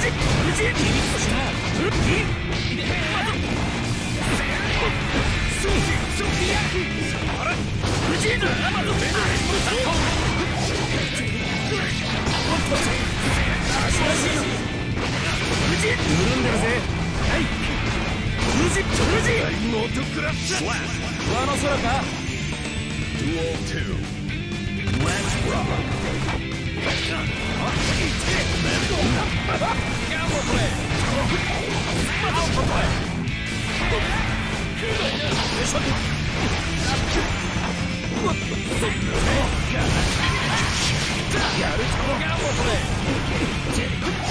字鍵は違うな無事無事キ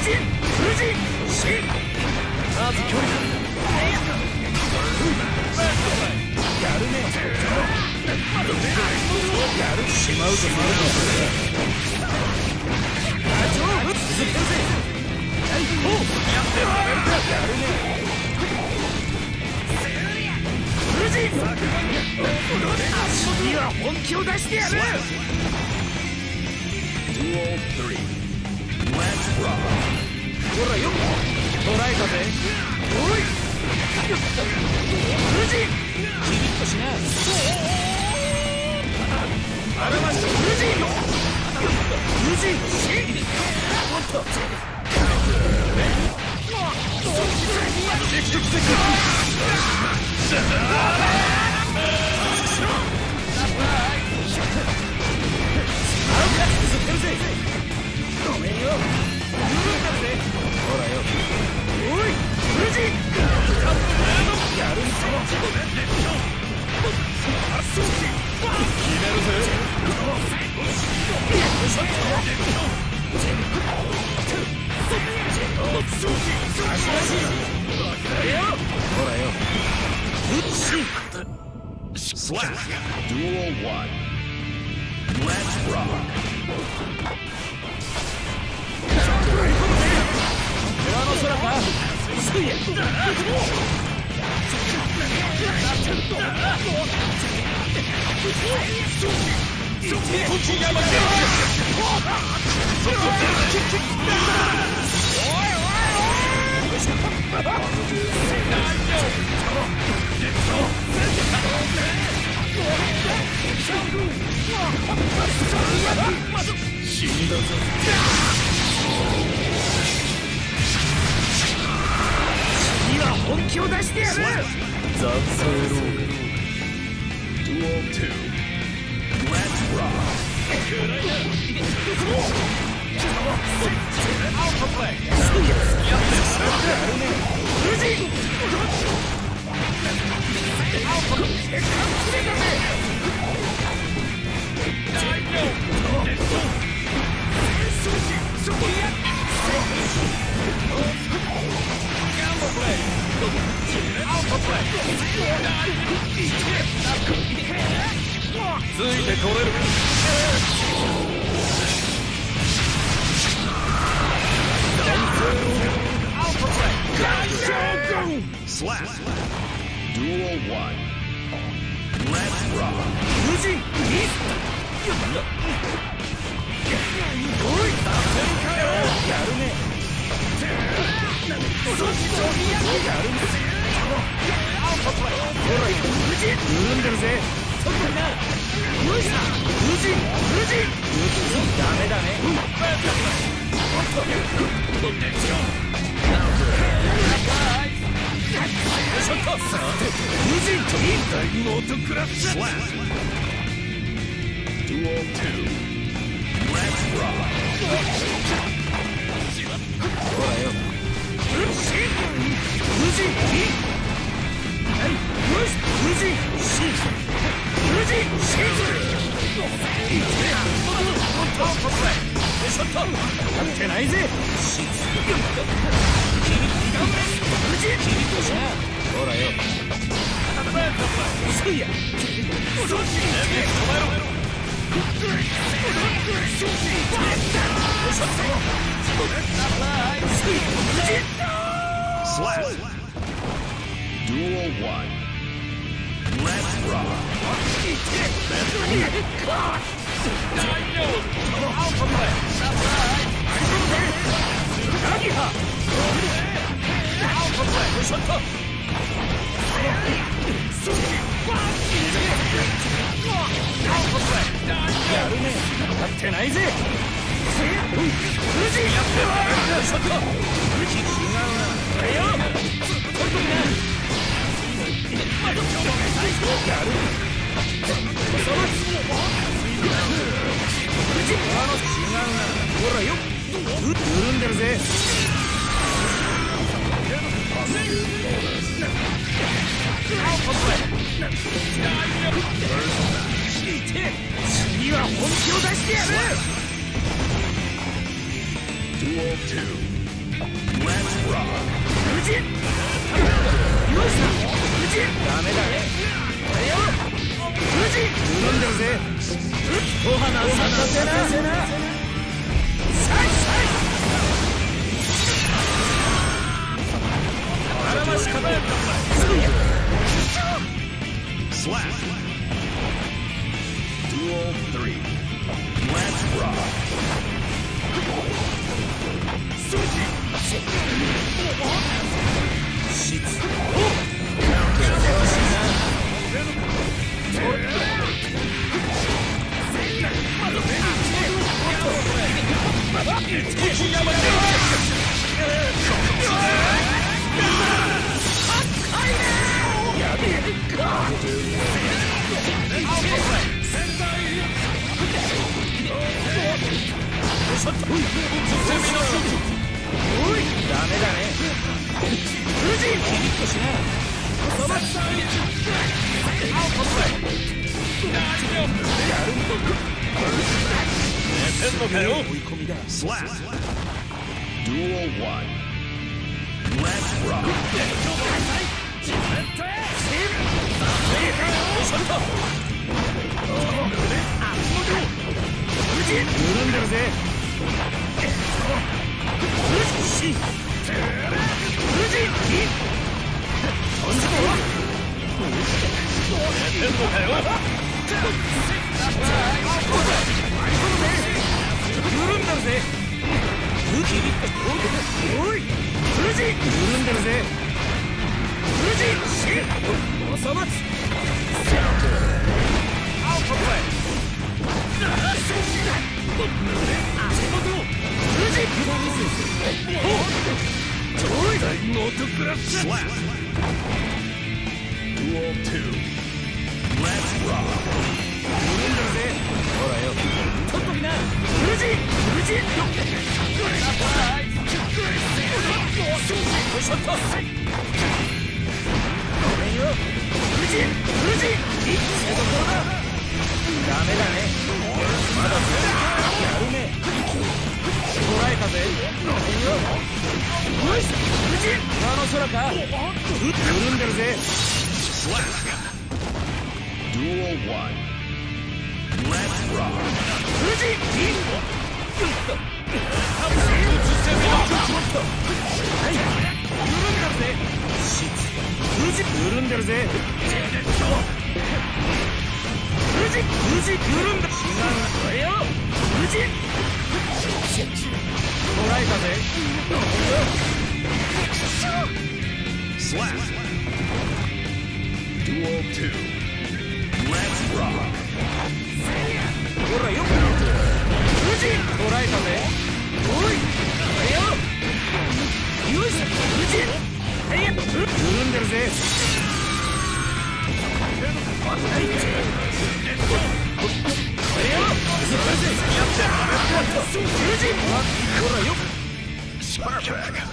リッとしな無事そうそうあら無事だまだ出しいの無事潤んでるぜはい無事無事モートクラッシュ上の空か Duel 2. Let's rock. Duel 3. ほらよ捉えたぜ。おい無事 Slap. Duel 1. Let's rock. 次は本気を出してやる残像ロー Duel 2. Let's rock. ついてこれる Slap. Duel 1. Let's rock. 無人ミスおいやるね。やるね。ほら無人潤んでるぜそこにな無人無人無人ダメだね。Let's rock. よすいやそっちに違うなほらよっ潤んでるぜ次は本気を出してやる Duel 2. Let's rock. 無事よし無事ダメだねあれよ無事潤んでるぜ小花咲かせなさいさいあらまし方やった Slap. Duel 3. Let's rock. おいダメだね。無事キリッとしな収まったやるのかよ追い込みだ緩んでるぜ。よし無事飛んじゃえんのかよ緩んでるぜ。おい無事緩んでるぜ。無事しおさまつ。無事おいノートクラッシュ Slap. Duel 2. Let's rock. 緩んでるぜほらよとっときな無事無事よっしゃったごめんよ無事無事一気どころだダメだね。まだずやるねこらえたぜ。ごめんよよし無事上の空か緩んでるぜ。Duel 1. Let's rock. 無事いいはい緩んでるぜ。無事緩んでるぜ。無事無事緩んだ。違うこれよ。無事。捕らえたぜ。Slap. Duel 2. Let's rock. ほらよ無事。捕らえたぜ。おいこれよよ緩んでるぜ Perfect.